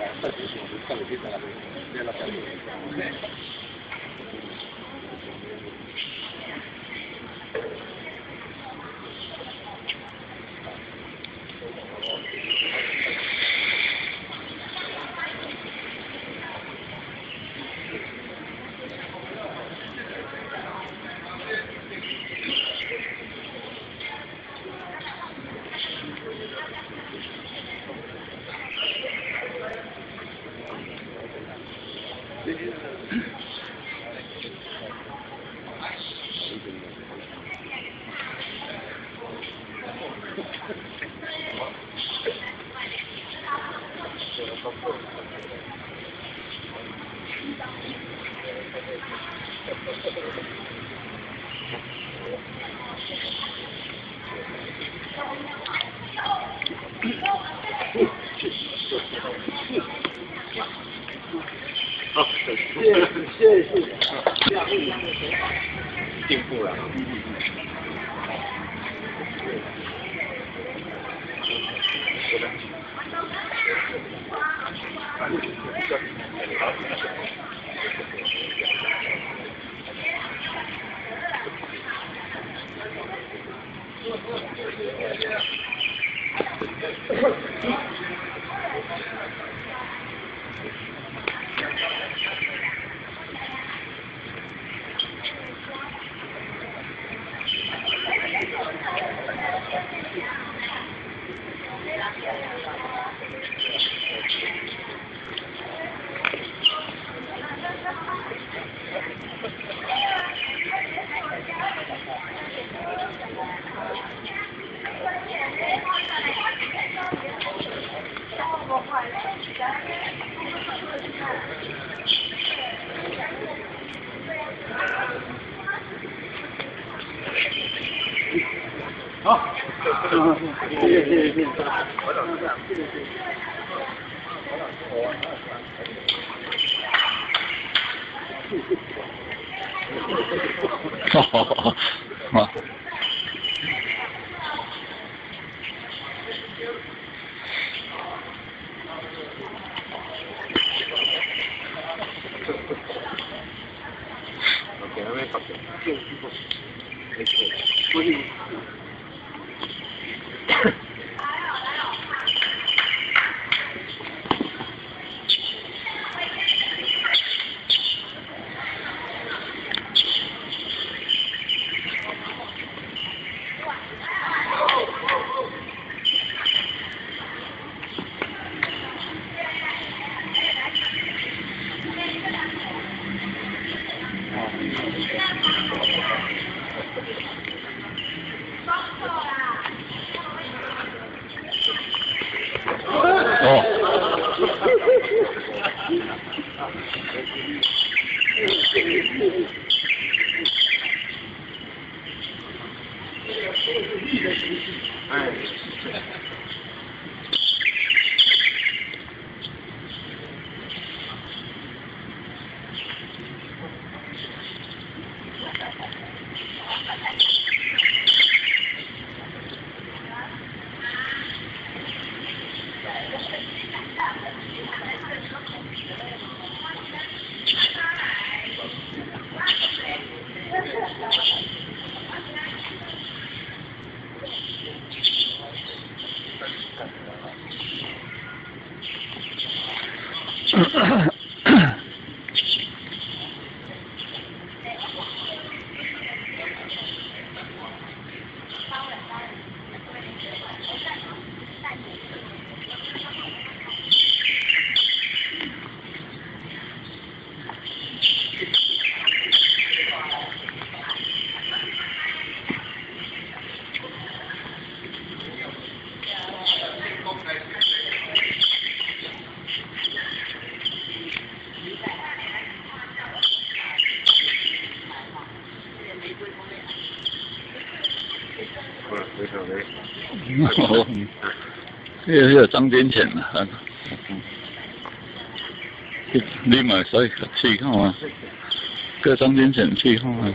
carta che sono tutta le della, della carta. 谢谢，谢谢。进步了。对。好的。哈哈哈，啊。哦。Jesus. 哦，那个呢个张天简啊，你买水去看嘛，个张天简去看嘛。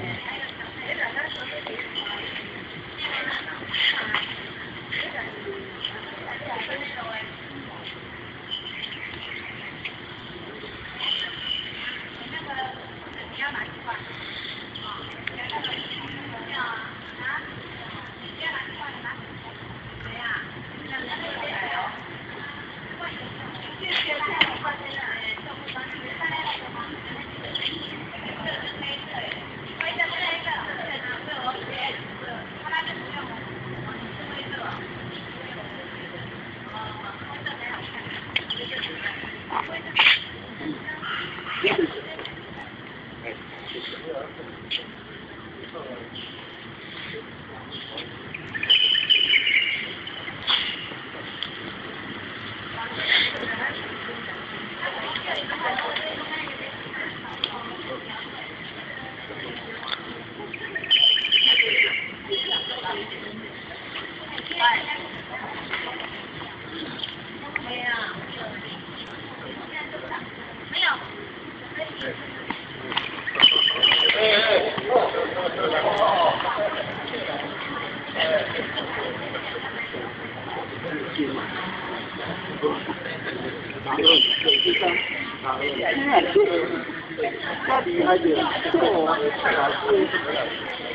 Yeah, yeah, yeah.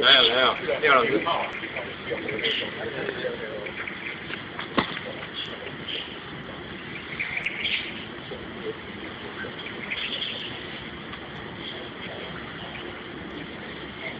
没 有没有，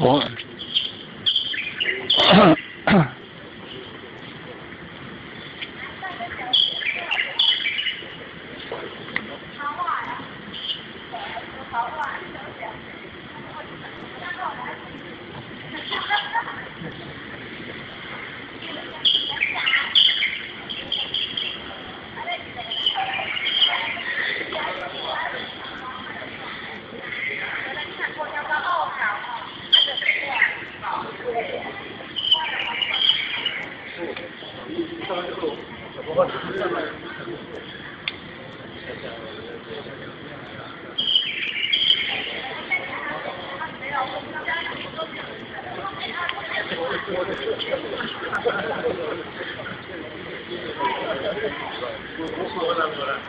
One. Bu, bu, bu önemli öğrenci.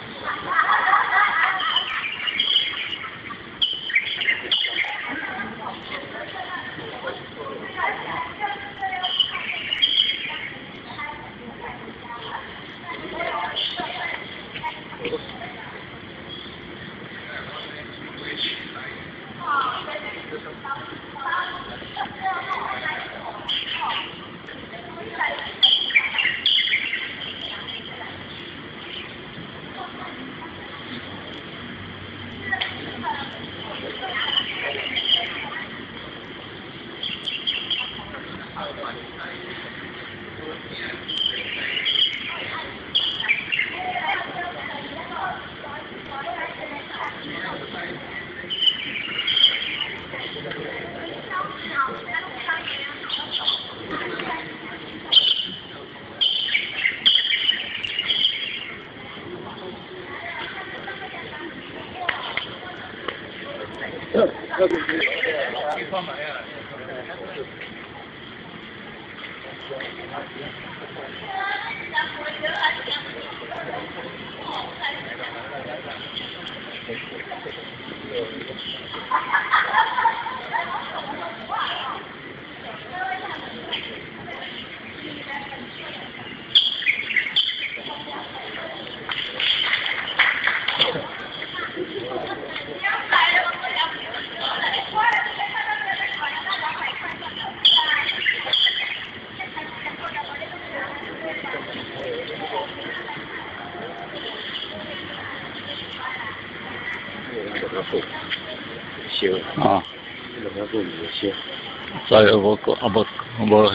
Thank you. 行啊，一百公里行，咱也不过啊不不